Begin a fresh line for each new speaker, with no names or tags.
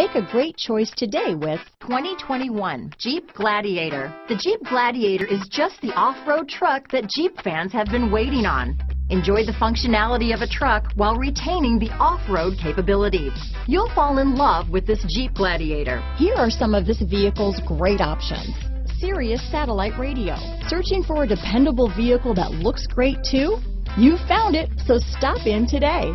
Make a great choice today with
2021 Jeep Gladiator. The Jeep Gladiator is just the off-road truck that Jeep fans have been waiting on. Enjoy the functionality of a truck while retaining the off-road capabilities. You'll fall in love with this Jeep Gladiator.
Here are some of this vehicle's great options. Sirius satellite radio. Searching for a dependable vehicle that looks great too? You found it, so stop in today.